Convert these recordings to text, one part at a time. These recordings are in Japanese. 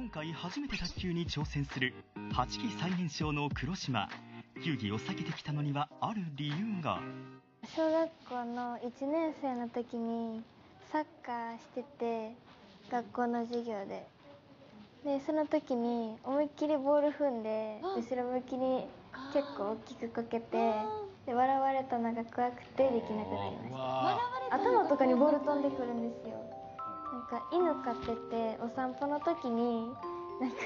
今回初めて卓球に挑戦する8期最年少の黒島。球技を避けてきたのにはある理由が。小学校の1年生の時にサッカーしてて学校の授業で。でその時に思いっきりボール踏んで後ろ向きに結構大きくこけてで笑われたのが怖くてできなくなりました。頭とかにボール飛んでくるんですよなんか犬飼っててお散歩の時になんか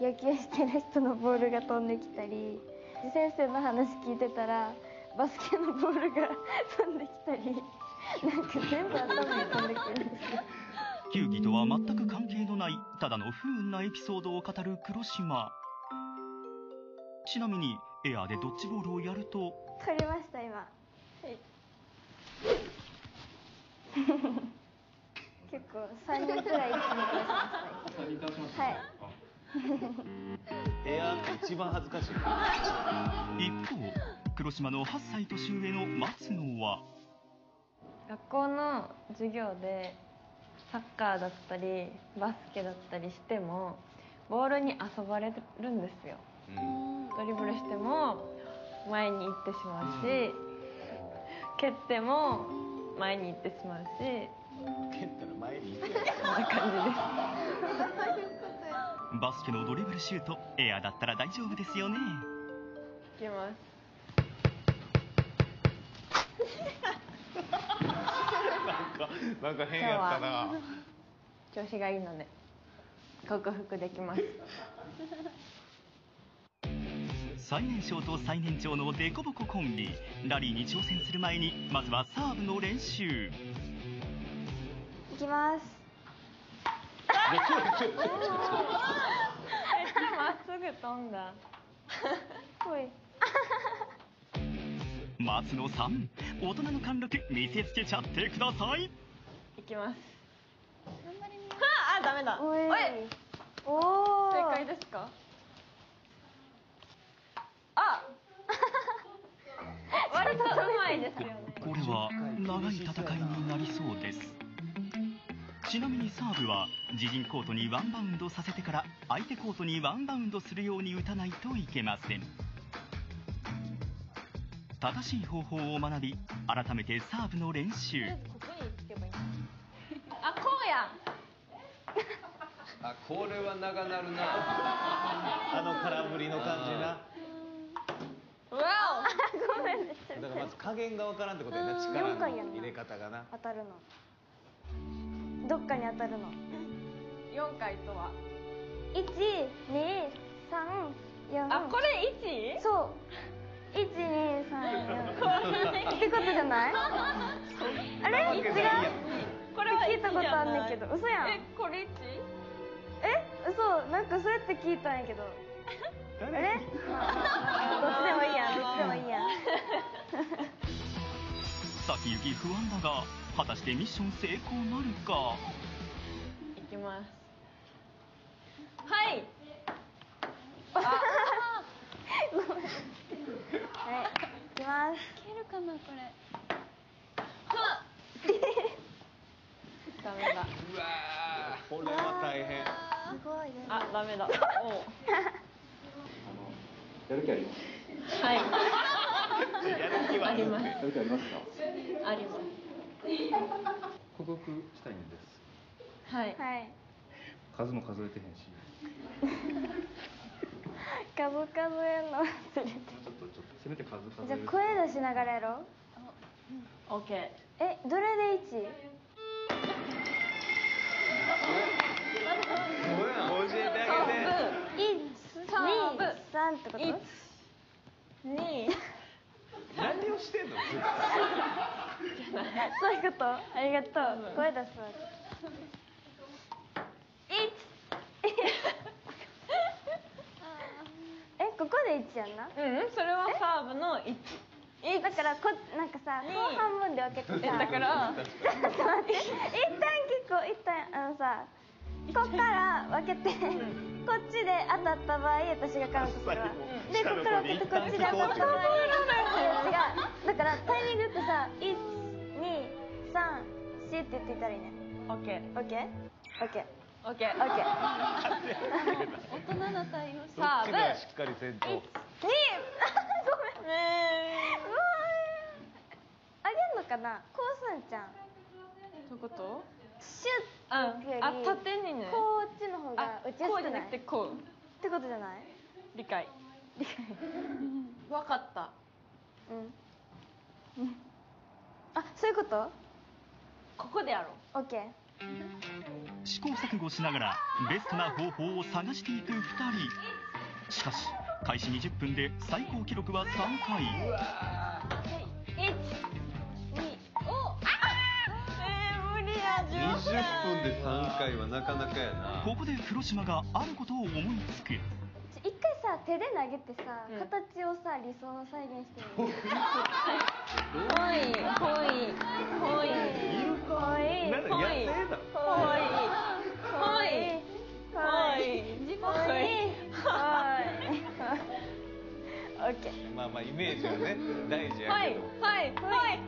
野球してる人のボールが飛んできたりで先生の話聞いてたらバスケのボールが飛んできたりなんか全部頭に飛んでくるんですよ。球技とは全く関係のないただの不運なエピソードを語る黒島。ちなみにエアーでドッジボールをやると。取りました今。結構3人くらい一気に倒しましたねはいエアーが一番恥ずかしい。一方黒島の8歳年上の松野は学校の授業でサッカーだったりバスケだったりしてもボールに遊ばれるんですよ。ドリブルしても前に行ってしまうし蹴っても前に行ってしまうし バスケのドリブルシュートエアーだったら大丈夫ですよね。いきます。なんかなんか変やったな。調子がいいので克服できます。最年少と最年長のデコボココンビラリーに挑戦する前にまずはサーブの練習。いきます。まっすぐ飛んだ。ほい。松野さん大人の貫禄見せつけちゃってください。いきます。はああダメだ。おい。おいおお正解ですか？あ。割とうまいですよね。これは長い戦いにサーブは自陣コートにワンバウンドさせてから相手コートにワンバウンドするように打たないといけません。正しい方法を学び改めてサーブの練習。あこうやあこれは長なるな。あの空振りの感じな。わごめんねだからまず加減がわからんってことやな。力の入れ方がな。当たるのどっかに当たるの。お4回とは？1234あこれ 1? そう。1234ってことじゃない？あれ？違うこれは聞いたことあんねんけど。ど嘘やん。えこれ 1? え？嘘。なんかそうやって聞いたんやけど。あれ？まあどっちでもいいや。んどっちでもいいや。ん先行き不安だが果たしてミッション成功なるか？いきます。はい。あ。はいいきます。いけるかなこれ。はダメだうわー。これは大変。すごいね。あダメだ。お うやる気あります？はい。やる気はありますやる気あります。か。あります克服したいんです。はい。はい。数も数えてへんし。数数えんの忘れてちょっとちょっとせめて数数えじゃる。あ声出しながらやろう。オッケえどれで 1? 教えてあげて123ってこと？ー2何をしてんの？そういうこと。ありがとう。声出すわ。えここで1やんなうんそれはサーブの1だからこなんかさにこう半分で分けてさ。えだからちょっと待って。一旦結構一旦あのさこっから分けて、こっちで当たった場合私がカウントするわ、うん。でこっから分けてこっちで当たった場合違う。だからタイミングよくさ123って言っていたらいいね。オッケーオッケーオッケーオッケーオッケー大人の対応してどっちがしっかりせんと2ごめん。うわー。あげんのかな？こうすんちゃん。どういうこと？シュうんッよりあ縦にね。こっちの方があ打ちやすくなこうじゃないくてこう。ってことじゃない理解。理解。わかった。うんうん。あそういうこと？試行錯誤しながらベストな方法を探していく2人。しかし開始20分で最高記録は3回。えー、無理や20分で3回はなかなかやな。ここで黒島があることを思いつく。ちょ一回さ手で投げてさ、うん。形をさ理想を再現してみる。ほいほいほいあまあイメージはね。大事やはいけどはい。はいで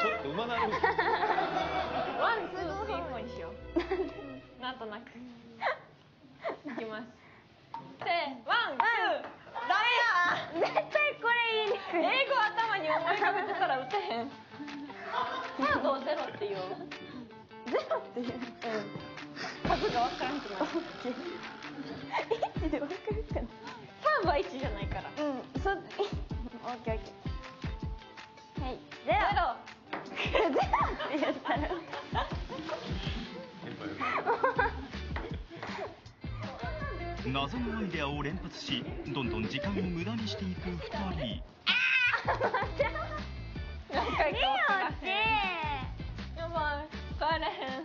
ちょっとうまなる one two three four にしようなんとなくいきますせー one two ダメや絶対これ言いにくい英語頭に思い浮かべてたら打てへんカードをゼロって言おうゼロって言う数が分からんくなる1で分かるかな。3は1じゃないから。うんそオッケーオッケー。はいゼゼロロゼロって言ったら。謎のアイデアを連発しどんどん時間を無駄にしていく2人。何回いいよかって。やばい帰れへん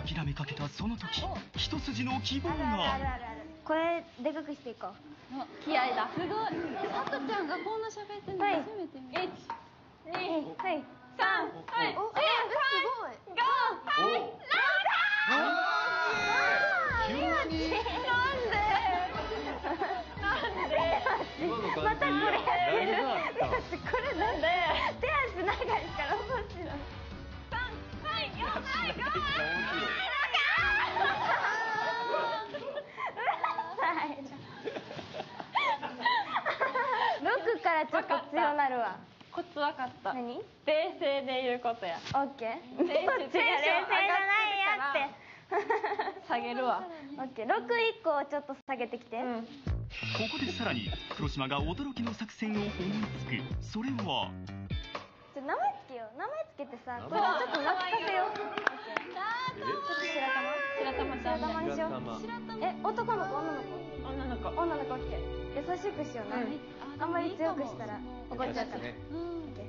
諦めかけたその時一筋の希望あるあるあが。るあるこれでかくしていこう。気合だ。すごい。さとちゃんがこんな喋ってるのはい。初めて見た。1 2はい。3はい。おえすごい。5はい急になんでなんでまたこれ何があってこれなんで手足長いから面白い3はい4はい5はい六からちょっと強なるわ。コツわかった。何？冷静でいることや。オッケー。どっちが冷静じゃないやって。下げるわ。オッケー。六以降ちょっと下げてきて、うん。ここでさらに黒島が驚きの作戦を思いつく。それはけてさこれちょっと懐かせよ。うちょっと白玉。白玉ちゃん白玉にしよう。玉え男の子？女の子。女の子。女の子オッケー優しくしような、うん。あんまり強くしたら怒っちゃうから、ねうんオッケー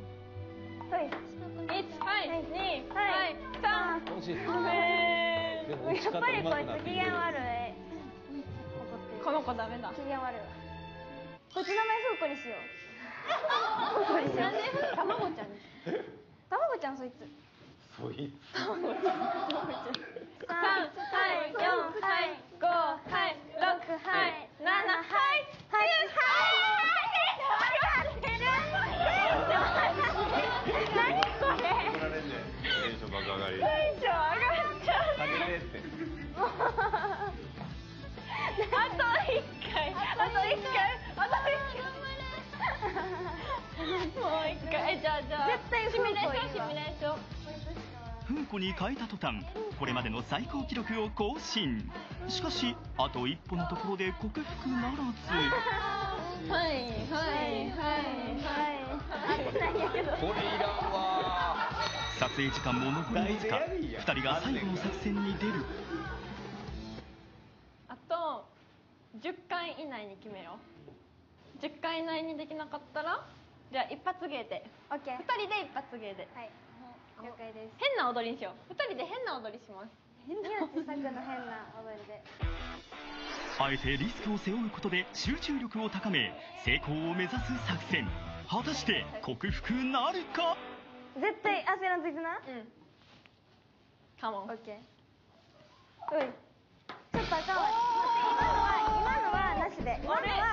はい1はいはい2ははいい3惜しいごめでも打やっぱりこいつ機嫌悪い。怒ってる この子ダメだ。機嫌悪いわこいつ名前フーコにしよう。フーコにしよう。卵ちゃんにたまごちゃんそいつ。そいつ。ちゃん。三はい。四はい。五はい。六はい。七はい。はい。に変えた途端これまでの最高記録を更新。しかしあと一歩のところで克服ならず。はいはいはい。はいこれいらんわ撮影時間も残りわずか大でやりや2人が最後の作戦に出る。あと10回以内に決めよう。10回以内にできなかったらじゃあ一発芸で。オッケー。2人で一発芸で。はい変な踊りにしよう。2人で変な踊りします。宮地作の変な踊りで。あえてリスクを背負うことで集中力を高め成功を目指す作戦。果たして克服なるか？絶対焦らんといてな？うん。カモン。オッケー。うい。ちょっとあか今のは今のはなしで。今のは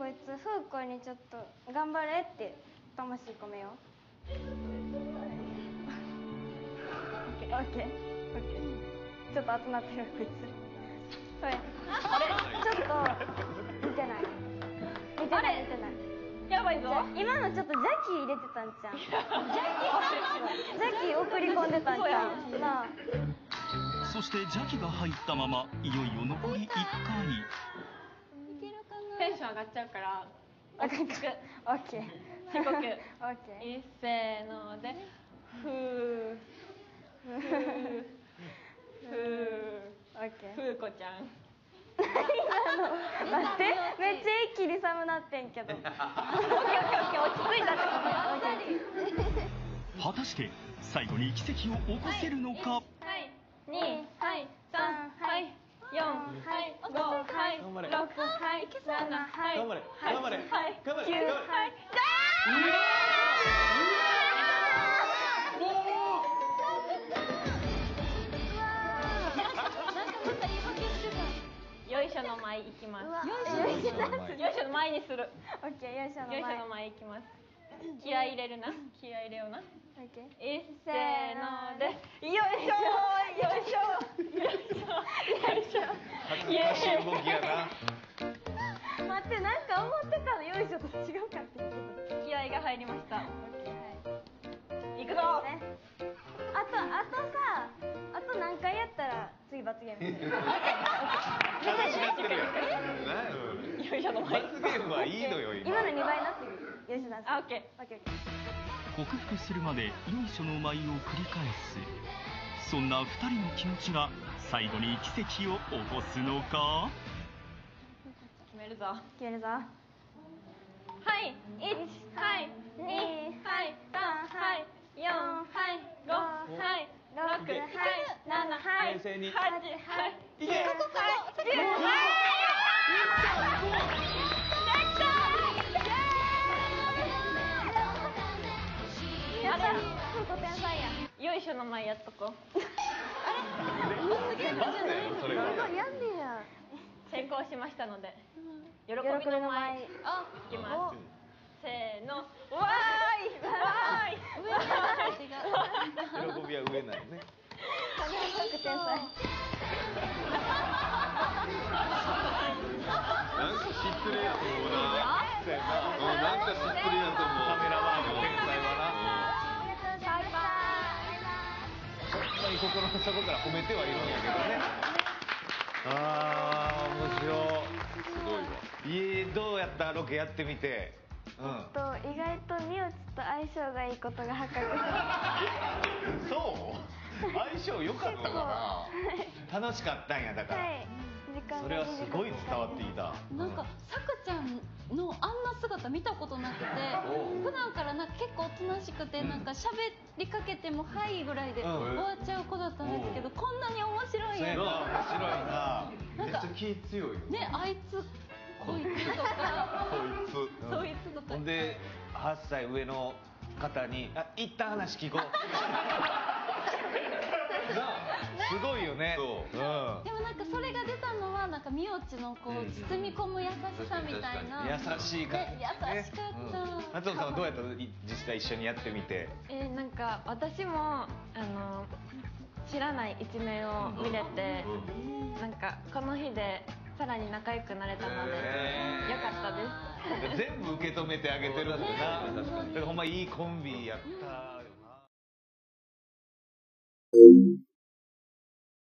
こいつ風子にちょっと頑張れって魂込めよう。オッケーオッケーオッケー。ちょっと熱なってるこいつ。それ。あれ？ちょっと見てない。見てない見てない。やばいぞ。今のちょっと邪気入れてたんじゃん。邪気？送り込んでたんじゃん。なあ。そして邪気が入ったままいよいよ残り1回上がっちゃうから。大きく。OK 深呼吸 OK いっせーので。ふー。ふー。ふー。ふー。ふーこちゃん。何 今待って。めっちゃ一気に寒なってんけど。OKOKOK 落ち着いたって果たして最後に奇跡を起こせるのか、い、はい、2はい。3はい。4はい。5はい。6しょの前行きます。よいしょの前。にする。オッケー、よいしょの前。よいしょの前行きます。気合い入れるな。気合い入れような。オッケー。いっせーので、よいしょよいしょよいしょよいしょ恥ずかしい動きやな。待って、なんか思ってたのよいしょと違うかって言って気合が入りました。た。オッケー、はい。いくぞね。あと、あとさ、あと何回やったら次罰ゲーム よいしょの前。罰ゲームはいいのよ今今の2倍になってる。よいしょなんあ、オッケオッケー、オッケー。克服するまでよいしょの舞を繰り返すそんな2人の気持ちが最後に奇跡を起こすのか？るぞ。るぞ。はい、一、はい、二、はい、三、はい、四、はい、五、はい、六、はい、七、はい、冷静に。八、はい、いけ九、はい、十、やった風子天才や。よいしょの前やっとこう。罰だよそれはやんねや。成功しましたので。喜びのの舞。舞。あ、いきます。せーの、わーい、わーい、わーい。喜びは上ないね風天才。なんか知ってるやと思うなそうんなんか知ってるやと思うカメラマンの天才はなほんまに心の底から褒めてはいるんやけどねどうやったロケやってみて？うんと意外とみおちと相性がいいことが発覚しそう？相性良かったかな？楽しかったんやだから、たはい。時間がそれはすごい伝わってきた。なんかさくちゃん姿見たことなくて普段から結構おとなしくてなんか喋りかけても「はい」ぐらいでうん。終わっちゃう子だったんですけどこんなに面白いそうやな。面んや白いな。なんかめっちゃ気強いよ。ねあいつこいつとか。こいつ。そいつとか。で8歳上の方に「あ一旦話聞こう」すごいよね。そう、うんでもなんかそれが出たのはなんかみおちのこう包み込む優しさみたいな。優しい感じ、ね優しかった。うん。松尾さんはどうやった？い実際一緒にやってみて。えー、なんか私もあの知らない一面を見れて、なんかこの日でさらに仲良くなれたので、よかったです。全部受け止めてあげてるんだな。だからほんまいいコンビやった